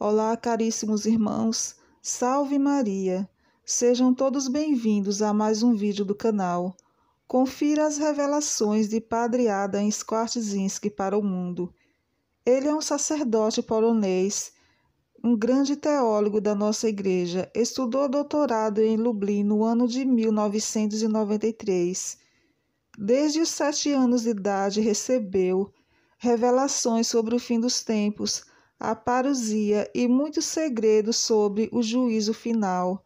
Olá, caríssimos irmãos, salve Maria! Sejam todos bem-vindos a mais um vídeo do canal. Confira as revelações de Padre Adam Skwartzinski para o mundo. Ele é um sacerdote polonês, um grande teólogo da nossa igreja. Estudou doutorado em Lublin no ano de 1993. Desde os sete anos de idade recebeu revelações sobre o fim dos tempos, a parousia e muitos segredos sobre o juízo final.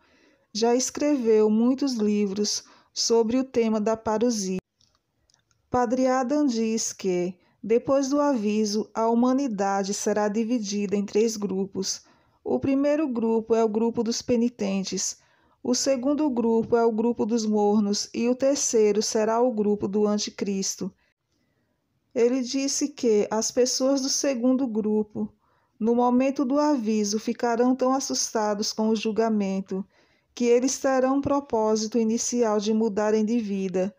Já escreveu muitos livros sobre o tema da parousia. Padre Adam diz que, depois do aviso, a humanidade será dividida em três grupos. O primeiro grupo é o grupo dos penitentes, o segundo grupo é o grupo dos mornos e o terceiro será o grupo do anticristo. Ele disse que as pessoas do segundo grupo, no momento do aviso, ficarão tão assustados com o julgamento que eles terão um propósito inicial de mudarem de vida,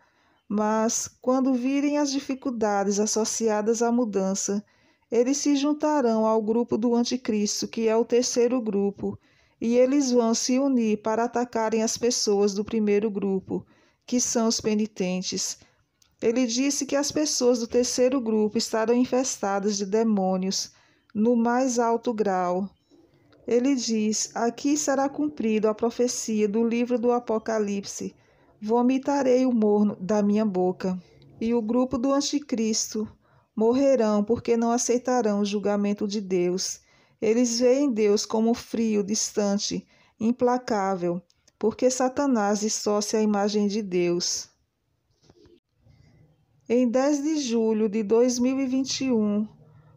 mas quando virem as dificuldades associadas à mudança, eles se juntarão ao grupo do Anticristo, que é o terceiro grupo, e eles vão se unir para atacarem as pessoas do primeiro grupo, que são os penitentes. Ele disse que as pessoas do terceiro grupo estarão infestadas de demônios no mais alto grau. Ele diz: Aqui será cumprido a profecia do livro do Apocalipse: Vomitarei o morno da minha boca. E o grupo do Anticristo morrerão porque não aceitarão o julgamento de Deus. Eles veem Deus como frio, distante, implacável, porque Satanás distorce a imagem de Deus. Em 10 de julho de 2021,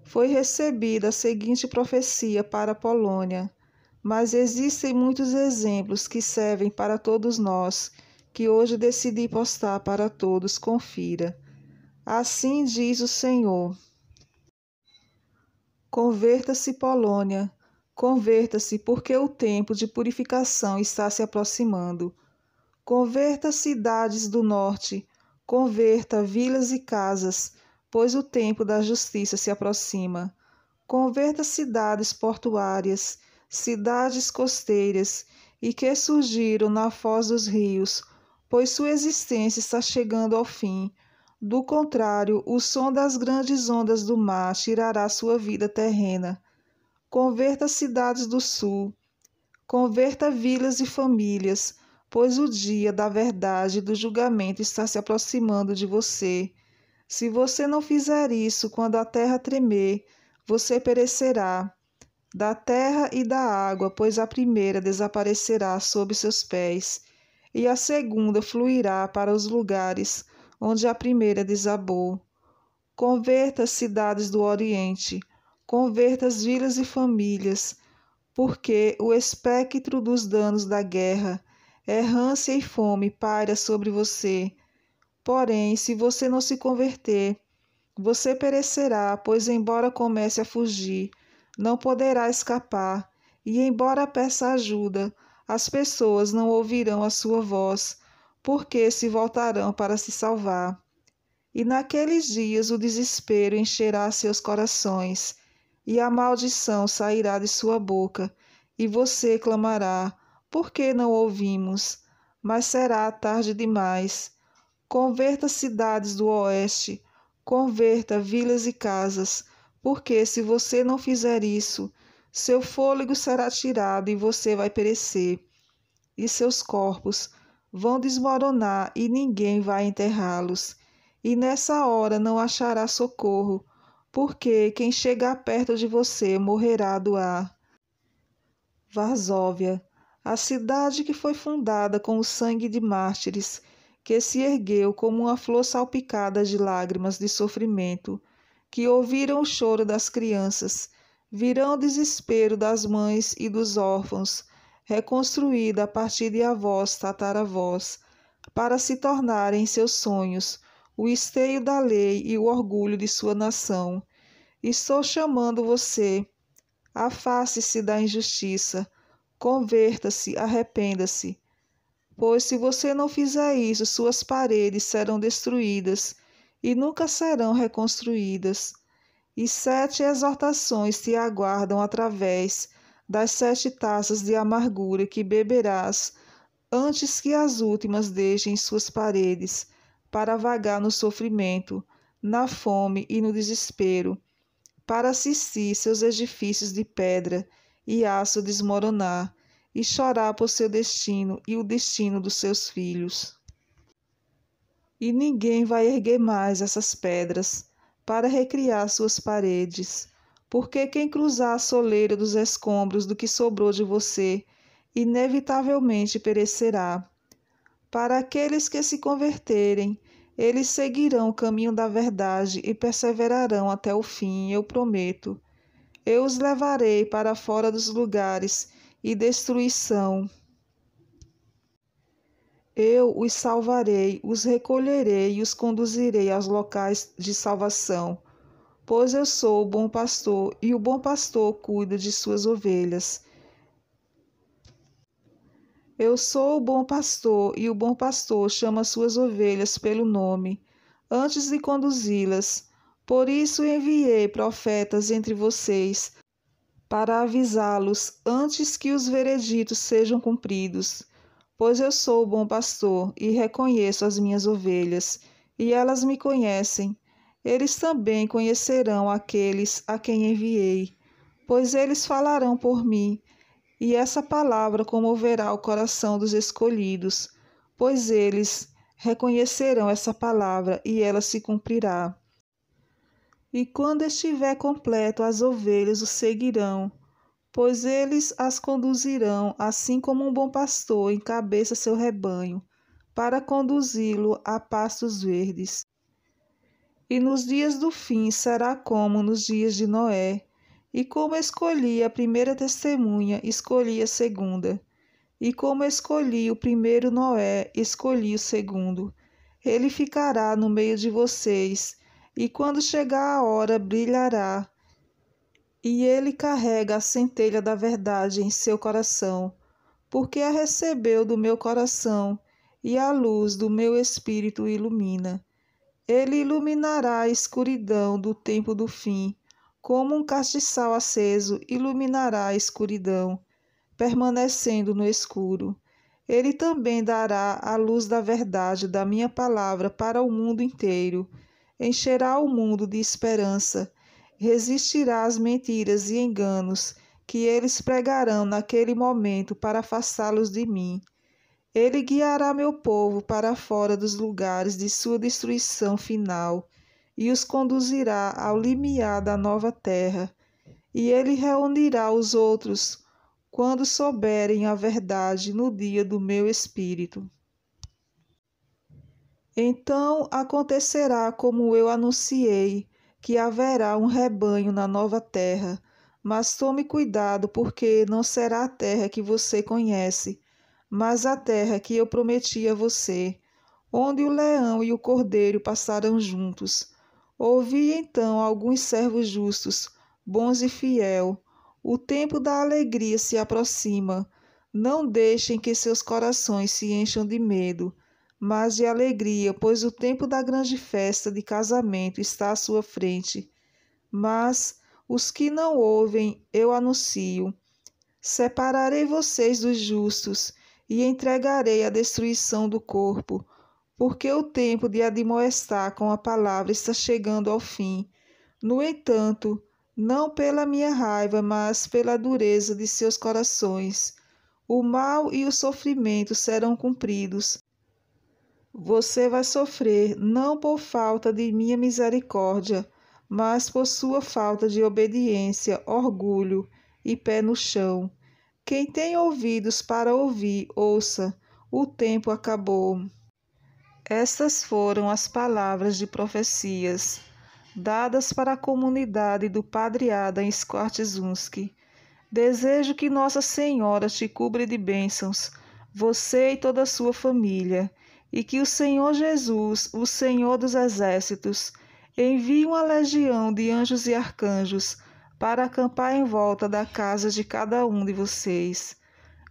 foi recebida a seguinte profecia para a Polônia, mas existem muitos exemplos que servem para todos nós, que hoje decidi postar para todos. Confira. Assim diz o Senhor. Converta-se, Polônia, converta-se, porque o tempo de purificação está se aproximando. Converta cidades do norte, converta vilas e casas, pois o tempo da justiça se aproxima. Converta cidades portuárias, cidades costeiras e que surgiram na foz dos rios, pois sua existência está chegando ao fim. Do contrário, o som das grandes ondas do mar tirará sua vida terrena. Converta cidades do sul, converta vilas e famílias, pois o dia da verdade e do julgamento está se aproximando de você. Se você não fizer isso quando a terra tremer, você perecerá da terra e da água, pois a primeira desaparecerá sob seus pés, e a segunda fluirá para os lugares onde a primeira desabou. Converta as cidades do Oriente, converta as vilas e famílias, porque o espectro dos danos da guerra, errância e fome paira sobre você Porém, se você não se converter, você perecerá, pois, embora comece a fugir, não poderá escapar, e embora peça ajuda, as pessoas não ouvirão a sua voz, porque se voltarão para se salvar. E naqueles dias o desespero encherá seus corações, e a maldição sairá de sua boca, e você clamará: Por que não ouvimos? Mas será tarde demais Converta cidades do oeste, converta vilas e casas, porque se você não fizer isso, seu fôlego será tirado e você vai perecer, e seus corpos vão desmoronar e ninguém vai enterrá-los. E nessa hora não achará socorro, porque quem chegar perto de você morrerá do ar. Varsóvia, a cidade que foi fundada com o sangue de mártires que se ergueu como uma flor salpicada de lágrimas de sofrimento, que ouviram o choro das crianças, virão o desespero das mães e dos órfãos, reconstruída a partir de avós, tataravós, para se tornarem seus sonhos o esteio da lei e o orgulho de sua nação. Estou chamando você. Afaste-se da injustiça, converta-se, arrependa-se Pois se você não fizer isso, suas paredes serão destruídas e nunca serão reconstruídas. E sete exortações te aguardam através das sete taças de amargura que beberás, antes que as últimas deixem suas paredes, para vagar no sofrimento, na fome e no desespero, para assistir seus edifícios de pedra e aço desmoronar, e chorar por seu destino e o destino dos seus filhos. E ninguém vai erguer mais essas pedras para recriar suas paredes, porque quem cruzar a soleira dos escombros do que sobrou de você, inevitavelmente perecerá. Para aqueles que se converterem, eles seguirão o caminho da verdade e perseverarão até o fim, eu prometo. Eu os levarei para fora dos lugares e destruição. Eu os salvarei, os recolherei e os conduzirei aos locais de salvação pois eu sou o bom pastor e o bom pastor cuida de suas ovelhas. Eu sou o bom pastor e o bom pastor chama suas ovelhas pelo nome, antes de conduzi-las. Por isso enviei profetas entre vocês, para avisá-los antes que os vereditos sejam cumpridos. Pois eu sou o bom pastor e reconheço as minhas ovelhas, e elas me conhecem eles também conhecerão aqueles a quem enviei, pois eles falarão por mim, e essa palavra comoverá o coração dos escolhidos, pois eles reconhecerão essa palavra e ela se cumprirá. E quando estiver completo, as ovelhas o seguirão, pois eles as conduzirão, assim como um bom pastor encabeça seu rebanho, para conduzi-lo a pastos verdes. E nos dias do fim será como nos dias de Noé. E como escolhi a primeira testemunha, escolhi a segunda. E como escolhi o primeiro Noé, escolhi o segundo. Ele ficará no meio de vocês, e quando chegar a hora, brilhará. E ele carrega a centelha da verdade em seu coração, porque a recebeu do meu coração, e a luz do meu espírito ilumina. Ele iluminará a escuridão do tempo do fim, como um castiçal aceso iluminará a escuridão, permanecendo no escuro. Ele também dará a luz da verdade da minha palavra para o mundo inteiro. Encherá o mundo de esperança, resistirá às mentiras e enganos que eles pregarão naquele momento para afastá-los de mim. Ele guiará meu povo para fora dos lugares de sua destruição final e os conduzirá ao limiar da nova terra. E ele reunirá os outros quando souberem a verdade no dia do meu espírito. Então acontecerá como eu anunciei, que haverá um rebanho na nova terra. Mas tome cuidado, porque não será a terra que você conhece mas a terra que eu prometi a você, onde o leão e o cordeiro passaram juntos. Ouvi então alguns servos justos, bons e fiel. O tempo da alegria se aproxima. Não deixem que seus corações se encham de medo, mas de alegria, pois o tempo da grande festa de casamento está à sua frente. Mas os que não ouvem, eu anuncio: separarei vocês dos justos e entregarei a destruição do corpo, porque o tempo de admoestar com a palavra está chegando ao fim. No entanto, não pela minha raiva, mas pela dureza de seus corações. O mal e o sofrimento serão cumpridos. Você vai sofrer não por falta de minha misericórdia, mas por sua falta de obediência, orgulho e pé no chão. Quem tem ouvidos para ouvir, ouça, o tempo acabou. Estas foram as palavras de profecias dadas para a comunidade do Padre Adam Skortzinski. Desejo que Nossa Senhora te cubra de bênçãos, você e toda a sua família, e que o Senhor Jesus, o Senhor dos Exércitos, envie uma legião de anjos e arcanjos para acampar em volta da casa de cada um de vocês.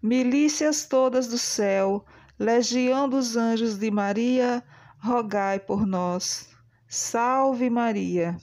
Milícias todas do céu, legião dos anjos de Maria, rogai por nós. Salve Maria!